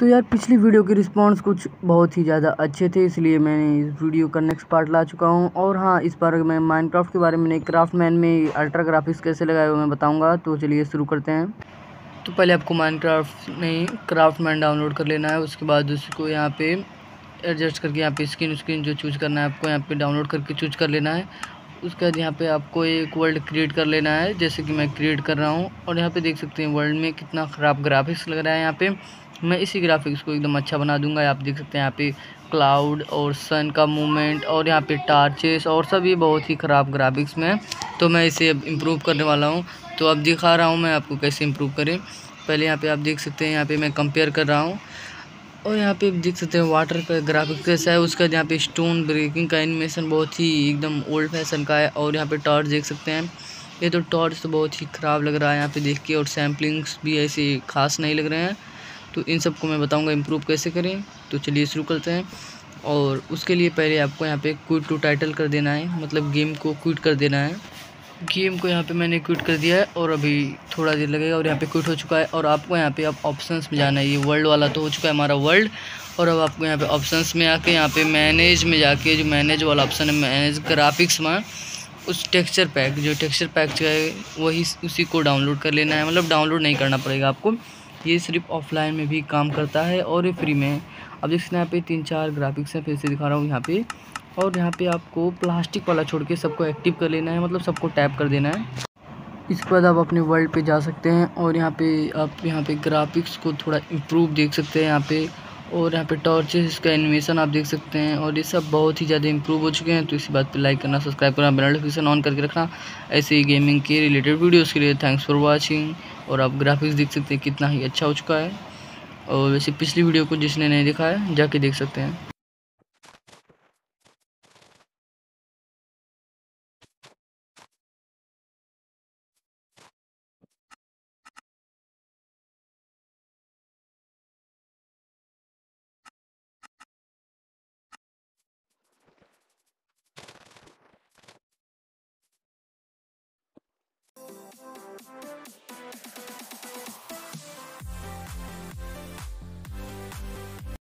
तो यार पिछली वीडियो के रिस्पांस कुछ बहुत ही ज़्यादा अच्छे थे, इसलिए मैंने इस वीडियो का नेक्स्ट पार्ट ला चुका हूँ। और हाँ इस बार मैं माइनक्राफ्ट के बारे में नहीं क्राफ्ट मैन में अल्ट्रा ग्राफिक्स कैसे लगाए हुए मैं बताऊँगा। तो चलिए शुरू करते हैं। तो पहले आपको माइनक्राफ्ट नहीं क्राफ्ट मैन डाउनलोड कर लेना है, उसके बाद उसको यहाँ पर एडजस्ट करके यहाँ पे स्क्रीन स्क्रीन जो चूज़ करना है, आपको यहाँ पे डाउनलोड करके चूज़ कर लेना है। उसके बाद यहाँ पे आपको एक वर्ल्ड क्रिएट कर लेना है, जैसे कि मैं क्रिएट कर रहा हूँ। और यहाँ पे देख सकते हैं वर्ल्ड में कितना ख़राब ग्राफिक्स लग रहा है यहाँ पे। मैं इसी ग्राफिक्स को एकदम अच्छा बना दूँगा। आप देख सकते हैं यहाँ पे क्लाउड और सन का मूवमेंट और यहाँ पे टार्चेस और सभी बहुत ही ख़राब ग्राफिक्स में तो मैं इसे अब इम्प्रूव करने वाला हूँ। तो अब दिखा रहा हूँ मैं आपको कैसे इम्प्रूव करें। पहले यहाँ पे आप देख सकते हैं, यहाँ पे मैं कंपेयर कर रहा हूँ। और यहाँ पे आप देख सकते हैं वाटर का ग्राफिक्स कैसा है, उसका यहाँ पे स्टोन ब्रेकिंग का एनिमेशन बहुत ही एकदम ओल्ड फ़ैशन का है और यहाँ पे टॉर्च देख सकते हैं। ये तो टॉर्च तो बहुत ही ख़राब लग रहा है यहाँ पे देख के और सैम्पलिंग्स भी ऐसे खास नहीं लग रहे हैं। तो इन सबको मैं बताऊँगा इम्प्रूव कैसे करें। तो चलिए शुरू करते हैं और उसके लिए पहले आपको यहाँ पे क्विट टू टाइटल कर देना है मतलब गेम को क्विट कर देना है। गेम को यहाँ पे मैंने क्विट कर दिया है और अभी थोड़ा देर लगेगा और यहाँ पे क्विट हो चुका है और आपको यहाँ पे अब ऑप्शंस में जाना है। ये वर्ल्ड वाला तो हो चुका है हमारा वर्ल्ड और अब आपको यहाँ पे ऑप्शंस में आके यहाँ पे मैनेज में जाके जो मैनेज वाला ऑप्शन है मैनेज ग्राफिक्स में, उस टेक्सचर पैक जो टेक्सचर पैक है, वही उसी को डाउनलोड कर लेना है। मतलब डाउनलोड नहीं करना पड़ेगा आपको। ये सिर्फ़ ऑफलाइन में भी काम करता है और ये फ्री में। अब देख हैं यहाँ पे तीन चार ग्राफिक्स हैं, फिर से दिखा रहा हूँ यहाँ पे। और यहाँ पे आपको प्लास्टिक वाला छोड़ के सबको एक्टिव कर लेना है मतलब सबको टैप कर देना है। इसके बाद आप अपने वर्ल्ड पे जा सकते हैं और यहाँ पे आप यहाँ पे ग्राफिक्स को थोड़ा इम्प्रूव देख सकते हैं यहाँ पे। और यहाँ पे टॉर्चेस इसका एनिमेशन आप देख सकते हैं और ये सब बहुत ही ज़्यादा इम्प्रूव हो चुके हैं। तो इसी बात पे लाइक करना सब्सक्राइब करना बेल नोटिफिकेशन ऑन करके रखना। ऐसे ही गेमिंग के रिलेटेड वीडियोस के लिए थैंक्स फॉर वाचिंग और आप ग्राफिक्स देख सकते हैं, कितना ही अच्छा हो चुका है। और वैसे पिछली वीडियो को जिसने नहीं देखा है, जाके देख सकते हैं।